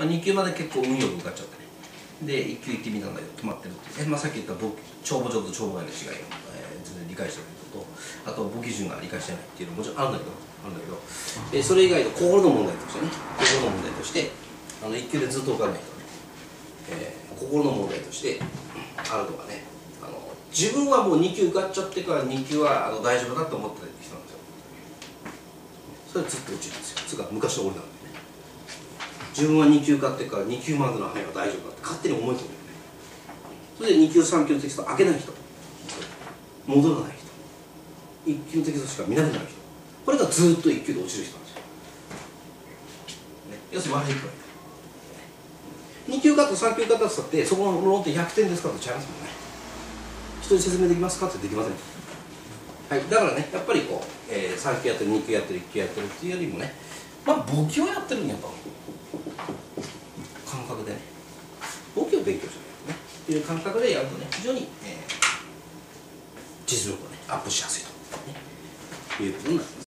まあ、2級まで結構運よく受かっちゃってねで1級行ってみたんだけど止まってるって、まあ、さっき言った帳簿上と帳簿外の違いを、えー全然理解してることとあと簿記順が理解してないっていうのももちろんあるんだけどあるんだけど。でそれ以外の心の問題としてね心の問題としてあの1級でずっと受かんない人ね、えー心の問題としてあるのがねあの自分はもう2級受かっちゃってから2級はあの大丈夫だと思ってる人なんですよ。それずっと落ちるんですよ。つうか昔の俺なんでね。自分は2級受かってから2級までの範囲は大丈夫だって勝手に思い込むよね。それで2級3級のテキスト開けない人。戻らない人。1級のテキストしか見なくなる人。これがずっと1級で落ちる人なんですよ、ね、要するに悪い人がいる。2級カット3級カットったってそこの論点100点ですかとちゃいますもんね。人に説明できますかってできません。はい、だからねやっぱりこう、えー、3級やってる2級やってる1級やってるっていうよりもねまあ簿記をやってるんやと。感覚で。ね簿記を勉強するね。っていう感覚でやるとね非常に、えー実力がねアップしやすいと、ね、いうことになります